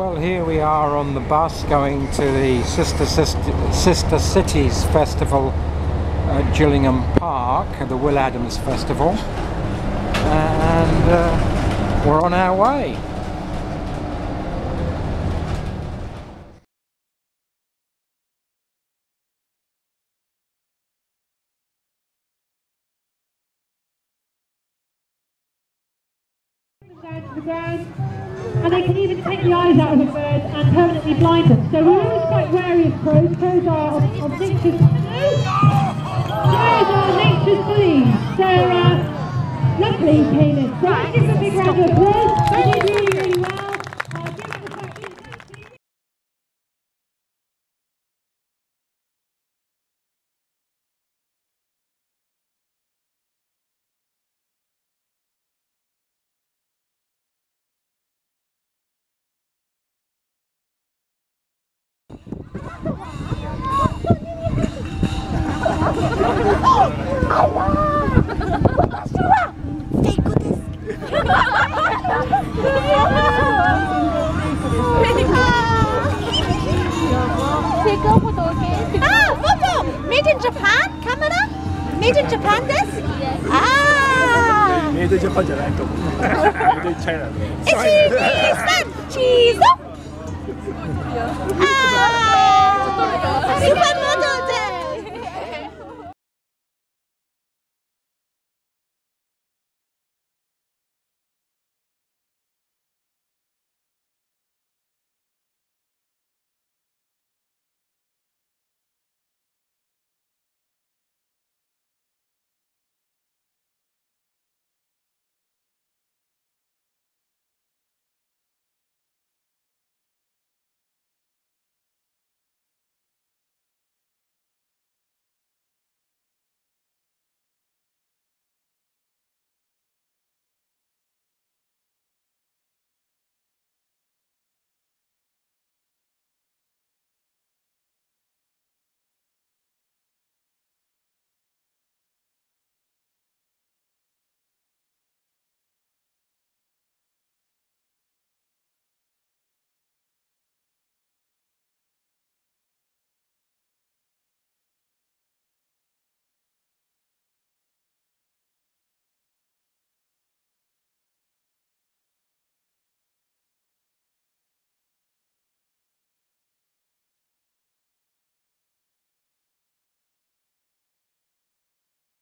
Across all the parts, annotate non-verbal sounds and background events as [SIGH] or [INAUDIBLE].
Well, here we are on the bus going to the Sister Sister, Sister Cities Festival at Gillingham Park, the Will Adams Festival, and uh, we're on our way. down to the ground, and they can even take the eyes out of a bird and permanently blind them. So we're always quite wary of crows. Crows are of, of nature's crows are nature's bullies. So uh, luckily he came in. So let's give a big round of applause. in Japan? Camera? Made in Japan this? Yes. Ah! メイドジャパンじゃないと思う。メイドチャイナで。 Cheese! Cheese! Ah!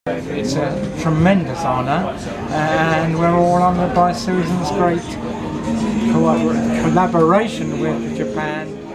It's a tremendous honour, and we're all honoured by Susan's great collaboration with Japan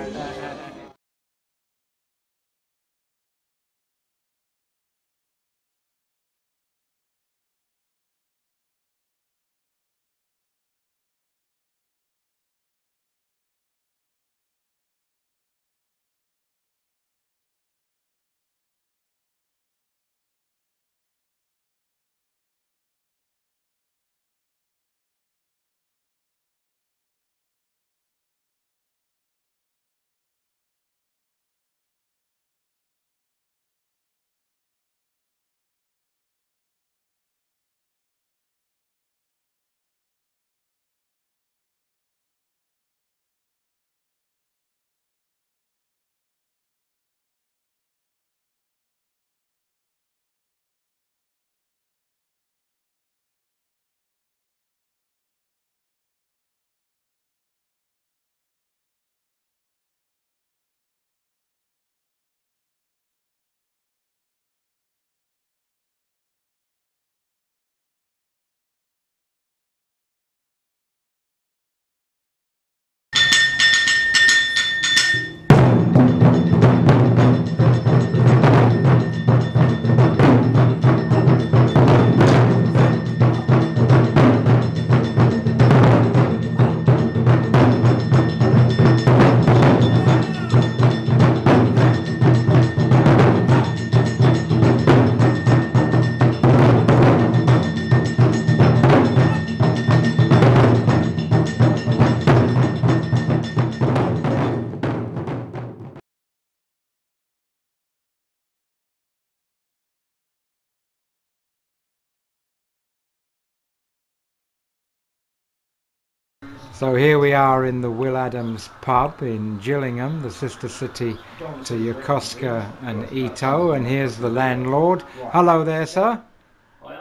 So here we are in the Will Adams pub in Gillingham, the sister city to Yokosuka and Ito, and here's the landlord. Hello there, sir. And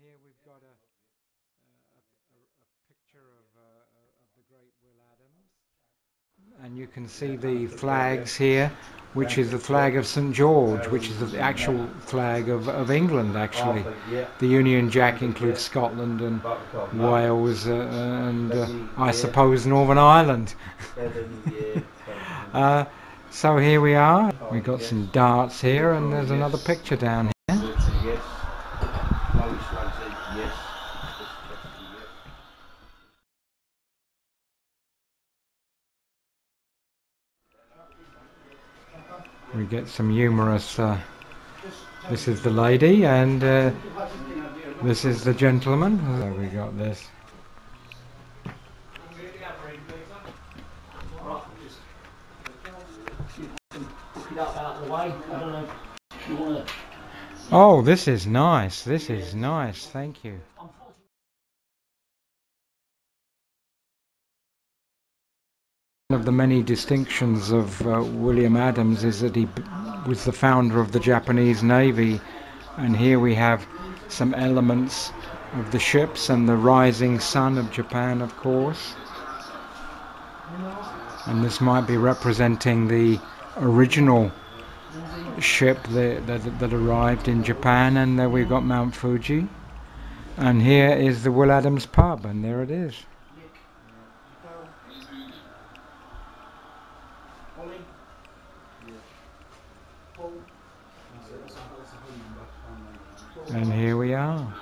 here we've got a, picture of, uh, of the great Will Adams. And you can see the flags here, which is the flag of St George, which is the actual flag of, of England, actually. The Union Jack includes Scotland and Wales uh, and uh, I suppose Northern Ireland. [LAUGHS] Uh, so here we are. We've got some darts here, and there's another picture down here. We get some humorous. Uh, this is the lady, and uh, this is the gentleman. So we got this. Oh, this is nice. This is nice. Thank you. Of the many distinctions of uh, William Adams is that he was the founder of the Japanese Navy, and here we have some elements of the ships and the rising sun of Japan, of course. And this might be representing the original ship that, that, that arrived in Japan, and there we've got Mount Fuji. And here is the Will Adams pub, and there it is. And here we are.